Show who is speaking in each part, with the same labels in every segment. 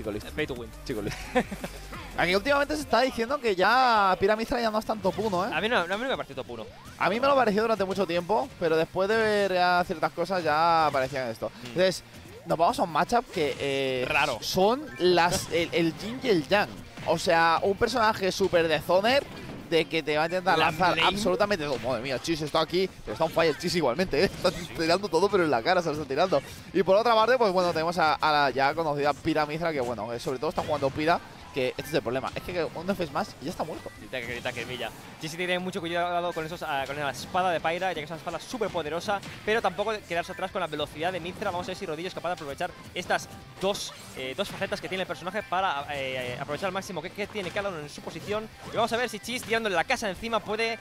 Speaker 1: Chico listo.
Speaker 2: Pay to win.
Speaker 1: Chico listo. Aquí últimamente se está diciendo que ya Piramidra ya no es tan top 1, ¿eh?
Speaker 2: A mí no, a mí no me parece top 1.
Speaker 1: A mí me lo pareció durante mucho tiempo, pero después de ver ya ciertas cosas ya parecían esto. Entonces, nos vamos a un matchup que eh,
Speaker 2: Raro.
Speaker 1: son las el, el yin y el yang. O sea, un personaje súper de zoner de que te va a intentar
Speaker 2: La
Speaker 1: lanzar absolutamente todo. Madre mía, Chis está aquí, pero está un fire Chis igualmente, ¿eh? Está tirando todo, pero en la cara se lo está tirando. Y por otra parte, pues bueno, tenemos a, a la ya conocida Piramidra, que bueno, eh, sobre todo está jugando Pira, que este es el problema. Es que un F más y ya está muerto.
Speaker 2: Grita que grita que milla. GC tiene mucho cuidado con esos, ah, con la espada de Pyra, ya que es una espada súper poderosa, pero tampoco quedarse atrás con la velocidad de Mithra. Vamos a ver si Rodillo es capaz de aprovechar estas dos, eh, dos facetas que tiene el personaje para eh, aprovechar al máximo que, tiene cada en su posición. Y vamos a ver si Chis, tirándole la casa encima, puede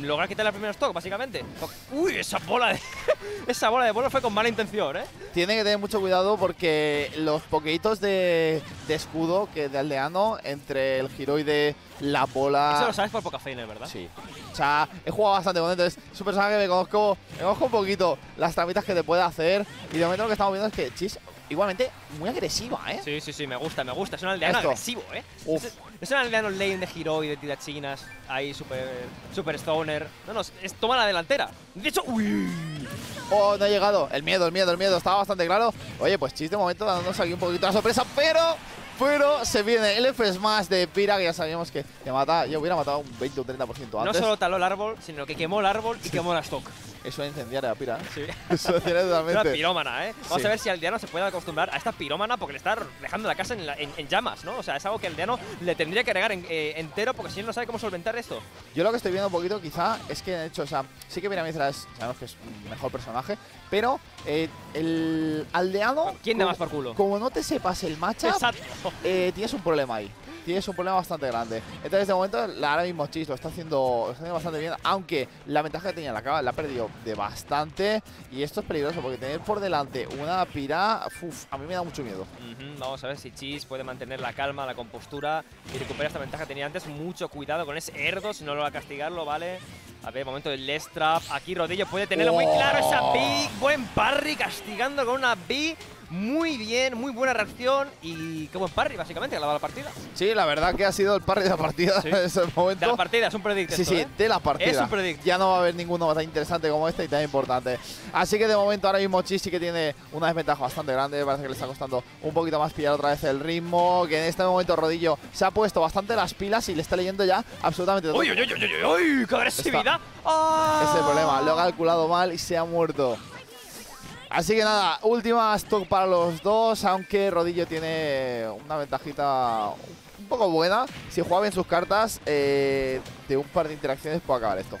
Speaker 2: lograr quitarle el primer stock, básicamente. Uy, esa bola de. esa bola de bola fue con mala intención, ¿eh?
Speaker 1: Tiene que tener mucho cuidado porque los pokeitos de, de escudo que de aldeano entre el giroide, la bola.
Speaker 2: Eso lo sabes por poca feiner, ¿verdad?
Speaker 1: Sí. O sea, he jugado bastante con él, entonces es un personaje que me conozco, me conozco un poquito las tramitas que te puede hacer. Y de momento lo que estamos viendo es que Chis, igualmente, muy agresiva, ¿eh?
Speaker 2: Sí, sí, sí, me gusta, me gusta. Es un aldeano
Speaker 1: Esto.
Speaker 2: agresivo, ¿eh?
Speaker 1: Uf.
Speaker 2: Es, es un aldeano lane de hero y de tirachinas. Ahí, super, super stoner. No, no, es, toma la delantera. De hecho, uy.
Speaker 1: Oh, no ha llegado. El miedo, el miedo, el miedo. Estaba bastante claro. Oye, pues Chis de momento dándonos aquí un poquito la sorpresa, pero. Pero se viene el F Smash de Pira, que ya sabíamos que te mata. Yo hubiera matado un 20 o un 30% antes.
Speaker 2: No solo taló el árbol, sino que quemó el árbol y quemó la stock.
Speaker 1: Eso es incendiaria a Pira. ¿eh?
Speaker 2: Sí.
Speaker 1: Eso es
Speaker 2: Es una
Speaker 1: totalmente.
Speaker 2: pirómana, ¿eh? Vamos
Speaker 1: Sí.
Speaker 2: a ver si Aldeano se puede acostumbrar a esta pirómana porque le está dejando la casa en, la- en- en llamas, ¿no? O sea, es algo que Aldeano le tendría que regar en- eh, entero porque si no, no sabe cómo solventar esto.
Speaker 1: Yo lo que estoy viendo un poquito quizá es que de hecho, o sea, sí que Piramidra es, sabemos que es un mejor personaje, pero eh, el aldeano,
Speaker 2: ¿Quién da más por culo?
Speaker 1: como no te sepas el matchup, eh, tienes un problema ahí. Tienes un problema bastante grande. Entonces, de momento, la- ahora mismo Chis lo está haciendo, lo está haciendo bastante bien. Aunque la ventaja que tenía la acaba, la ha perdido de bastante. Y esto es peligroso porque tener por delante una pira, uf, a mí me da mucho miedo.
Speaker 2: Vamos a ver si Cheese puede mantener la calma, la compostura y recuperar esta ventaja que tenía antes. Mucho cuidado con ese Erdo, si no lo va a castigarlo, ¿vale? A ver, momento del Less Trap. Aquí Rodillo puede tenerlo muy claro. Esa B, buen parry, castigando con una B. Muy bien, muy buena reacción. Y qué buen parry, básicamente, la la partida.
Speaker 1: Sí, la verdad que ha sido el parry de la partida
Speaker 2: Sí.
Speaker 1: en ese
Speaker 2: De la partida, es un predict
Speaker 1: Sí,
Speaker 2: esto,
Speaker 1: sí,
Speaker 2: ¿eh?
Speaker 1: de la partida.
Speaker 2: Es un predict.
Speaker 1: Ya no va a haber ninguno tan interesante como este y tan importante. Así que de momento ahora mismo Chis sí que tiene una desventaja bastante grande. Parece que le está costando un poquito más pillar otra vez el ritmo. Que en este momento Rodillo se ha puesto bastante las pilas y le está leyendo ya absolutamente todo.
Speaker 2: ¡Uy, uy, uy, uy, uy, uy! ¡Qué agresividad!
Speaker 1: Ese es el problema. Lo ha
Speaker 2: ¡Ah!
Speaker 1: calculado mal y se ha muerto. Así que nada, última stock para los dos, aunque Rodillo tiene una ventajita un poco buena. Si juega bien sus cartas, eh, de un par de interacciones puede acabar esto.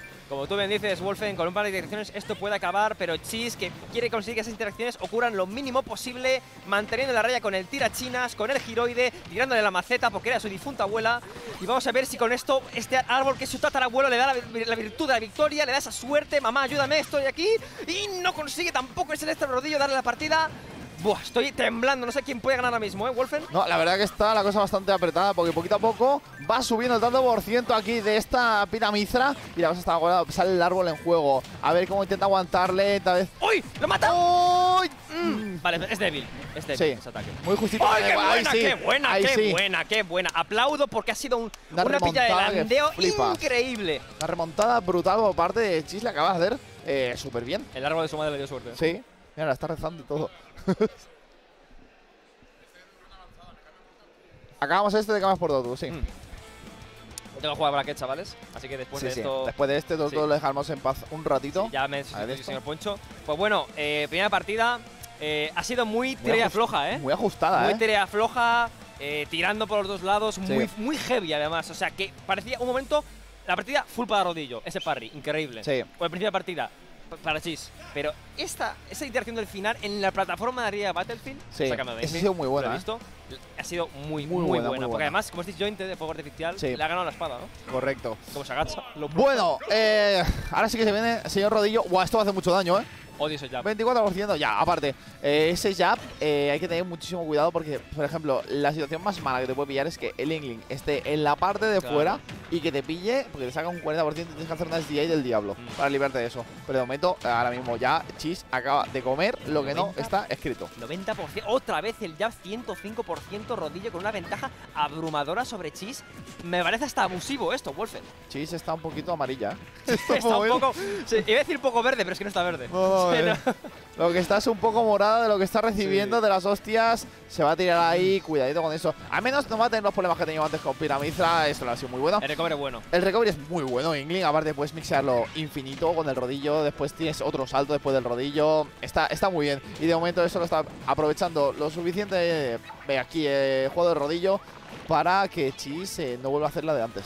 Speaker 2: Tú bien dices, Wolfen, con un par de interacciones esto puede acabar, pero Chis, que quiere conseguir que esas interacciones ocurran lo mínimo posible, manteniendo la raya con el tirachinas, con el giroide, tirándole la maceta porque era su difunta abuela. Y vamos a ver si con esto, este árbol que es su tatarabuelo le da la, la virtud de la victoria, le da esa suerte. Mamá, ayúdame, estoy aquí. Y no consigue tampoco ese extra rodillo darle la partida. Buah, estoy temblando, no sé quién puede ganar ahora mismo, ¿eh, Wolfen?
Speaker 1: No, la verdad que está la cosa bastante apretada porque poquito a poco va subiendo el tanto por ciento aquí de esta piramizra y la cosa está ahora sale el árbol en juego. A ver cómo intenta aguantarle, tal vez.
Speaker 2: ¡Uy! ¡Lo mata!
Speaker 1: ¡Uy!
Speaker 2: Mm, Vale, es débil, es débil
Speaker 1: Sí.
Speaker 2: ese ataque.
Speaker 1: Muy justito.
Speaker 2: ¡Ay, qué
Speaker 1: Ahí
Speaker 2: buena,
Speaker 1: sí,
Speaker 2: qué buena,
Speaker 1: ahí
Speaker 2: qué
Speaker 1: sí.
Speaker 2: buena, qué buena! Aplaudo porque ha sido un-
Speaker 1: Una
Speaker 2: una, pilla de landeo increíble.
Speaker 1: La remontada brutal por parte de Chis le acaba de hacer eh, súper bien.
Speaker 2: El árbol de su madre le dio suerte.
Speaker 1: Sí. Mira, la está rezando y todo. Acabamos este de camas por todo, sí.
Speaker 2: Mm. Tengo que jugar bracket, chavales. Así que después
Speaker 1: Sí,
Speaker 2: de
Speaker 1: sí.
Speaker 2: esto.
Speaker 1: Después de este, todo,
Speaker 2: Sí.
Speaker 1: lo dejamos en paz un ratito.
Speaker 2: Ya me
Speaker 1: esto.
Speaker 2: señor Poncho. Pues bueno, eh, primera partida. eh, ha sido muy
Speaker 1: Muy
Speaker 2: tarea floja, ¿eh?
Speaker 1: Muy ajustada,
Speaker 2: Muy
Speaker 1: ¿eh?
Speaker 2: tarea floja, eh, tirando por los dos lados, muy, muy heavy además. O sea, que parecía un momento, la partida full para rodillo, ese parry, increíble.
Speaker 1: Sí.
Speaker 2: O el principio de partida, para Chis. Pero esta, esa interacción del final en la plataforma de arriba de Battlefield,
Speaker 1: Sí, ha sido muy
Speaker 2: lo
Speaker 1: buena, ¿eh?
Speaker 2: visto, ha sido muy,
Speaker 1: Muy
Speaker 2: muy,
Speaker 1: buena,
Speaker 2: buena.
Speaker 1: muy
Speaker 2: Porque
Speaker 1: buena.
Speaker 2: además, como es disjointe de fuego artificial,
Speaker 1: Sí.
Speaker 2: le ha ganado la espada, ¿no?
Speaker 1: Correcto.
Speaker 2: Como se agacha. Lo
Speaker 1: Bueno, eh, ahora sí que se viene, señor Rodillo. Buah, esto va a hacer mucho daño, ¿eh?
Speaker 2: Odio ese jab.
Speaker 1: 24%, ya, aparte. eh, ese jab eh, hay que tener muchísimo cuidado porque, por ejemplo, la situación más mala que te puede pillar es que el Ingling esté en la parte de
Speaker 2: Claro.
Speaker 1: fuera y que te pille, porque te saca un 40% y tienes que hacer una SDI del diablo
Speaker 2: Mm.
Speaker 1: para librarte de eso. Pero de momento, ahora mismo ya Chis acaba de comer lo que no
Speaker 2: 90.
Speaker 1: está escrito.
Speaker 2: 90%. Otra vez el jab 105%. 20% rodillo con una ventaja abrumadora sobre Chis. Me parece hasta abusivo esto, Wolfen.
Speaker 1: Chis está un poquito amarilla.
Speaker 2: está un poco. Sí, iba a decir poco verde, pero es que no está verde.
Speaker 1: No,
Speaker 2: Sí, no.
Speaker 1: Lo que está es un poco morada de lo que está recibiendo
Speaker 2: Sí.
Speaker 1: de las hostias. Se va a tirar ahí, cuidadito con eso. Al menos no va a tener los problemas que tenía antes con Piramizra. Esto le ha sido muy bueno.
Speaker 2: El recobre bueno.
Speaker 1: El recovery es muy bueno, Ingling. Aparte, puedes mixearlo infinito con el rodillo. Después tienes otro salto después del rodillo. Está, está muy bien. Y de momento eso lo está aprovechando lo suficiente. eh, Ve aquí, eh, juego de rodillo. Para que Chis eh, no vuelva a hacer la de antes.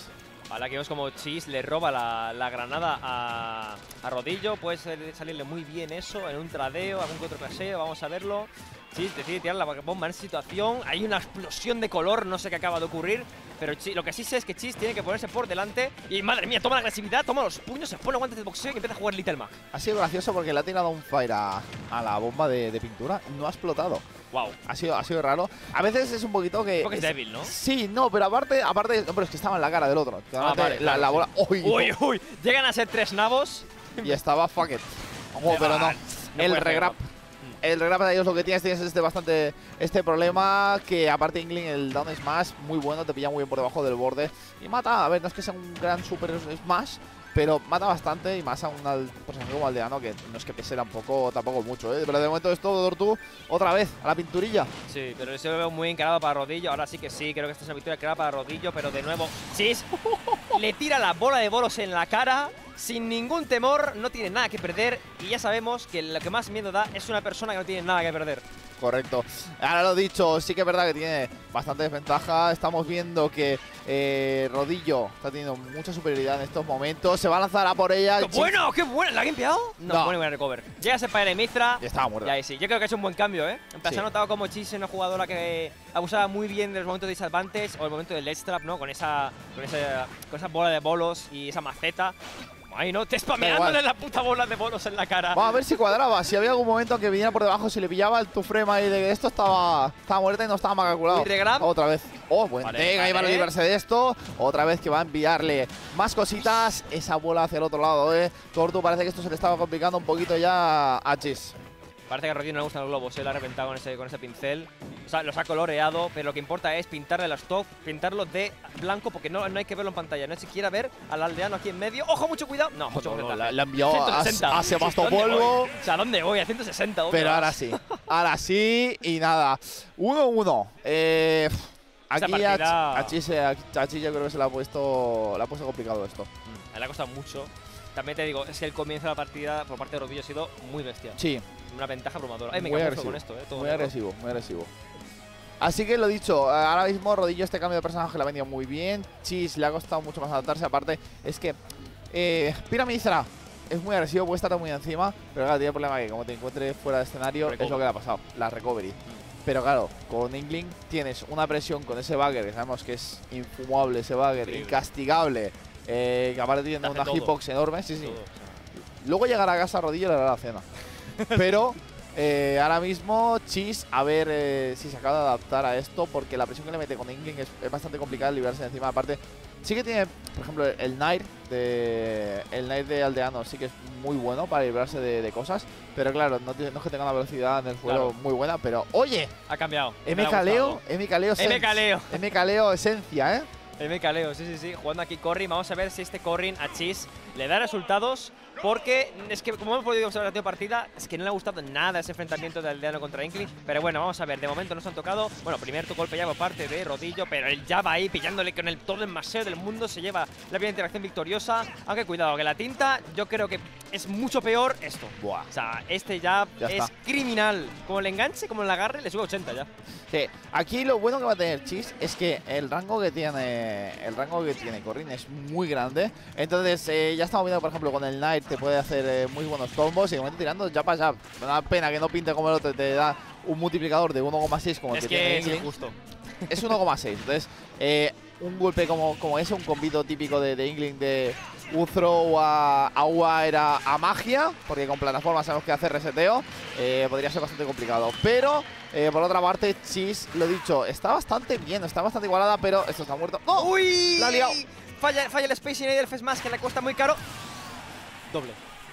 Speaker 2: Ahora que vemos como Chis le roba la, la granada a, a Rodillo. Puede salirle muy bien eso en un tradeo, algún otro paseo. Vamos a verlo. Chis decide tirar la bomba en situación. Hay una explosión de color, no sé qué acaba de ocurrir. Pero Chis- lo que sí sé es que Chis tiene que ponerse por delante. Y madre mía, toma la agresividad, toma los puños, se pone guantes de boxeo y empieza a jugar Little Mac.
Speaker 1: Ha sido gracioso porque le ha tirado un fire a, a la bomba de, de pintura. No ha explotado.
Speaker 2: Wow.
Speaker 1: Ha sido, ha sido raro. A veces es un poquito que.
Speaker 2: Porque es débil, ¿no?
Speaker 1: Sí, no, pero aparte, aparte, no, pero es que estaba en la cara del otro.
Speaker 2: Ah, vale,
Speaker 1: la,
Speaker 2: claro,
Speaker 1: la
Speaker 2: sí.
Speaker 1: bola. ¡Uy!
Speaker 2: Uy, uy. Llegan a ser tres nabos.
Speaker 1: Y estaba fuck it. Ojo, pero no.
Speaker 2: No
Speaker 1: el
Speaker 2: puede
Speaker 1: regrap.
Speaker 2: hacerlo.
Speaker 1: El regrap de ellos lo que tienes, tienes este bastante este problema que aparte Ingling el down smash muy bueno, te pilla muy bien por debajo del borde y mata, a ver, no es que sea un gran super smash, pero mata bastante y más a un personaje como aldeano que no es que pese tampoco, tampoco mucho, ¿eh? pero de momento es todo Dortu otra vez a la pinturilla.
Speaker 2: Sí, pero yo lo veo muy encarado para Rodillo. Ahora sí que sí, creo que esta es una victoria encarada para Rodillo, pero de nuevo, Chis le tira la bola de bolos en la cara. Sin ningún temor, no tiene nada que perder. Y ya sabemos que lo que más miedo da es una persona que no tiene nada que perder.
Speaker 1: Correcto. Ahora lo dicho, sí que es verdad que tiene bastante desventaja. Estamos viendo que eh, Rodillo está teniendo mucha superioridad en estos momentos. Se va a lanzar a por ella.
Speaker 2: ¡Qué bueno! ¡Qué bueno! ¿La ha limpiado? No,
Speaker 1: No.
Speaker 2: buena buena recover. Llega ese padre Mizra.
Speaker 1: Y estaba
Speaker 2: Y
Speaker 1: muerta.
Speaker 2: ahí sí, yo creo que es un buen cambio, ¿eh?
Speaker 1: Sí.
Speaker 2: ha notado como Chis es una jugadora que abusaba muy bien de los momentos de disadvantage o el momento del ledge trap, ¿no? Con esa, con esa, con esa bola de bolos y esa maceta. Ahí, ¿no? Te spameándole la puta bola de bolos en la cara.
Speaker 1: Vamos a ver si cuadraba. Si había algún momento que viniera por debajo, si le pillaba el tufrema ahí de que esto estaba, estaba muerta y no estaba mal calculado. Otra vez. Oh, buen
Speaker 2: Vale,
Speaker 1: tag ahí para
Speaker 2: vale.
Speaker 1: librarse de esto. Otra vez que va a enviarle más cositas. Esa bola hacia el otro lado, eh. Tortu parece que esto se le estaba complicando un poquito ya a Chis.
Speaker 2: Parece que a Rodríguez no le gustan los globos, él ha reventado con ese, con ese pincel. O sea, los ha coloreado, pero lo que importa es pintarle las top, pintarlo de blanco, porque no, no hay que verlo en pantalla, no hay siquiera ver al aldeano aquí en medio. ¡Ojo, mucho cuidado! No, mucho
Speaker 1: No, no, la, la enviado a,
Speaker 2: 160.
Speaker 1: a Sebastopolvo.
Speaker 2: O sea, ¿dónde voy? A 160. ¿dónde
Speaker 1: Pero
Speaker 2: vas?
Speaker 1: ahora sí. Ahora sí y nada. 1-1. Eh, aquí
Speaker 2: partida-
Speaker 1: a Chis, a Chis yo creo que se le ha puesto, le ha puesto complicado esto.
Speaker 2: Mm, Le ha costado mucho. También te digo, es que el comienzo de la partida por parte de Rodillo ha sido muy bestia.
Speaker 1: Sí,
Speaker 2: Una ventaja abrumadora. Me
Speaker 1: Muy agresivo.
Speaker 2: con esto, eh. todo
Speaker 1: muy agresivo, muy agresivo. Así que lo dicho, ahora mismo Rodillo este cambio de personaje le ha venido muy bien. Chis le ha costado mucho más adaptarse. Aparte, es que eh, Pyramid será es muy agresivo, puede estar muy encima, pero claro, tiene el problema que como te encuentres fuera de escenario, es lo que le ha pasado, la recovery. Pero claro, con Ingling tienes una presión con ese bagger, que sabemos que es infumable ese bagger,
Speaker 2: Increíble.
Speaker 1: incastigable, eh, que aparte tiene una
Speaker 2: todo.
Speaker 1: hitbox enorme, sí, sí.
Speaker 2: Todo.
Speaker 1: Luego llegará a casa Rodillo y le dará la cena. Pero eh, ahora mismo Chis, a ver eh, si se acaba de adaptar a esto, porque la presión que le mete con Ingling es, es bastante complicada librarse de encima. Aparte, sí que tiene, por ejemplo, el Knight de el Knight de Aldeano sí que es muy bueno para librarse de, de cosas. Pero claro, no, no es que tenga una velocidad en el suelo
Speaker 2: Claro.
Speaker 1: muy buena. Pero oye,
Speaker 2: Ha cambiado. me ha
Speaker 1: MK Leo,
Speaker 2: gustado.
Speaker 1: MK Leo,
Speaker 2: MK Leo.
Speaker 1: MK Leo esencia, ¿eh?
Speaker 2: MK Leo, sí, sí, sí. Jugando aquí Corrin. Vamos a ver si este Corrin a Chis le da resultados. Porque es que, como hemos podido observar la partida, es que no le ha gustado nada ese enfrentamiento de Aldeano contra Inkling. Pero bueno, vamos a ver. De momento no se han tocado. Bueno, primer tu golpe ya por parte de Rodillo. Pero el Java ahí pillándole con el todo el maseo del mundo. Se lleva la primera interacción victoriosa. Aunque cuidado, que la tinta yo creo que es mucho peor esto.
Speaker 1: Buah.
Speaker 2: O sea, este ya,
Speaker 1: Ya
Speaker 2: es
Speaker 1: está.
Speaker 2: criminal. Como le enganche, como le agarre, le sube 80 ya.
Speaker 1: Sí, aquí lo bueno que va a tener Chis es que el rango que tiene el rango que tiene Corrin es muy grande. Entonces, eh, ya estamos viendo, por ejemplo, con el Knight te puede hacer eh, muy buenos combos y de momento tirando ya para jab. Me da pena que no pinte como el otro, te da un multiplicador de 1,6 como el
Speaker 2: es
Speaker 1: que,
Speaker 2: que
Speaker 1: tiene
Speaker 2: es
Speaker 1: Ingling.
Speaker 2: injusto.
Speaker 1: Es 1,6. Entonces, eh, un golpe como, como ese, un combito típico de, de Ingling de un throw a agua era a magia, porque con plataformas sabemos que hace reseteo, eh, podría ser bastante complicado. Pero, eh, por otra parte, Chis, lo dicho, está bastante bien, está bastante igualada, pero esto está muerto. ¡No!
Speaker 2: ¡Uy!
Speaker 1: La ha liado.
Speaker 2: Falla, falla el Space Invaders Fest más que le cuesta muy caro. Doble.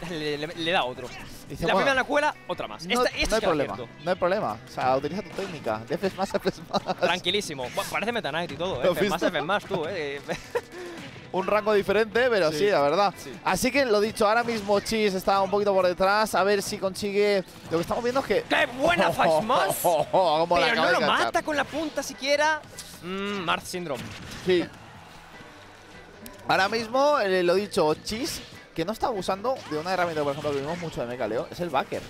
Speaker 2: le, le- le da otro.
Speaker 1: Dice,
Speaker 2: la
Speaker 1: bueno,
Speaker 2: primera la cuela, otra más.
Speaker 1: no,
Speaker 2: Esta,
Speaker 1: no hay problema, no hay problema. O sea, utiliza tu técnica. De F más, F más.
Speaker 2: Tranquilísimo. Bueno, parece Meta Knight y todo,
Speaker 1: ¿Lo
Speaker 2: ¿eh? F más? F más tú, ¿eh?
Speaker 1: un rango diferente, pero sí,
Speaker 2: Sí.
Speaker 1: la verdad.
Speaker 2: Sí.
Speaker 1: Así que lo dicho, ahora mismo Chis está un poquito por detrás, a ver si consigue. Lo que estamos viendo es que.
Speaker 2: ¡Qué buena
Speaker 1: la
Speaker 2: Pero no lo mata con la punta siquiera. Mmm, Marth Syndrome.
Speaker 1: Sí. Ahora mismo, eh, lo dicho, Chis, que no está abusando de una herramienta, por ejemplo, que vimos mucho de Mecaleo, es el backer.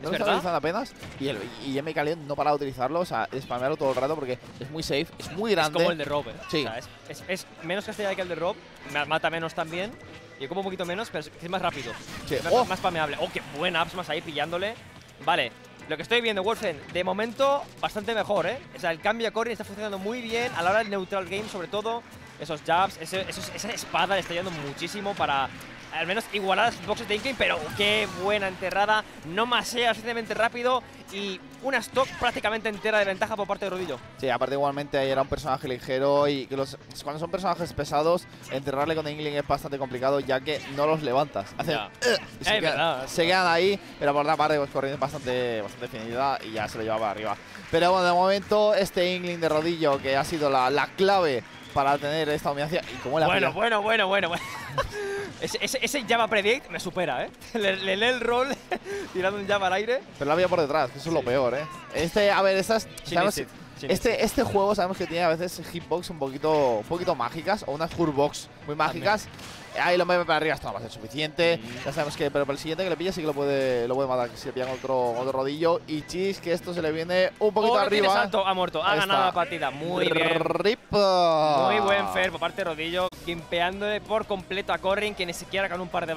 Speaker 1: No lo está utilizando apenas. Y, el, y no para de utilizarlo, o sea, spamearlo todo el rato porque es muy safe, es muy grande.
Speaker 2: Es como el de Rob, ¿eh?
Speaker 1: Sí.
Speaker 2: O sea, es, es- es menos castellano que el de Rob, ma- mata menos también. Y como un poquito menos, pero es, más rápido.
Speaker 1: Sí.
Speaker 2: Es más,
Speaker 1: ¡Oh!
Speaker 2: más spameable. Oh, qué buena Apps más ahí pillándole. Vale, lo que estoy viendo, Wolfen, de momento bastante mejor, ¿eh? O sea, el cambio a Corrin está funcionando muy bien a la hora del neutral game, sobre todo. Esos jabs, ese- esos- esa espada le está ayudando muchísimo para al menos igualar a las boxes de Inkling, pero qué buena enterrada. No masea suficientemente rápido y una stock prácticamente entera de ventaja por parte de Rodillo.
Speaker 1: Sí, aparte igualmente ahí era un personaje ligero y que los, cuando son personajes pesados, enterrarle con Ingling es bastante complicado ya que no los levantas. Hacen
Speaker 2: Ya.
Speaker 1: "Ugh", y se, quedan, se quedan ahí, pero por otra parte pues corriendo es bastante, bastante definida y ya se lo lleva para arriba. Pero bueno, de momento este Ingling de rodillo que ha sido la, la clave para tener esta dominación y como la
Speaker 2: Bueno, bueno, bueno, bueno, bueno. ese, ese, ese Java Predict me supera, ¿eh? Le, le lee el rol tirando un Java al aire.
Speaker 1: Pero la había por detrás, que eso es lo peor, ¿eh? Este, a ver, estas... Este, este juego sabemos que tiene a veces hitbox un poquito, un poquito mágicas o unas curbox muy mágicas. Ahí lo mueve para arriba, esto no va a ser suficiente.
Speaker 2: Mm.
Speaker 1: Ya sabemos que, pero para el siguiente que le pilla sí que lo puede, lo puede matar, que si le pillan otro, otro rodillo. Y Chis, que esto se le viene un poquito arriba.
Speaker 2: salto, ha muerto, ha
Speaker 1: Ahí
Speaker 2: ganado
Speaker 1: está.
Speaker 2: la partida. Muy bien.
Speaker 1: Rip.
Speaker 2: Muy buen fair por parte de Rodillo, quimpeándole por completo a Corrin, que ni siquiera con un par de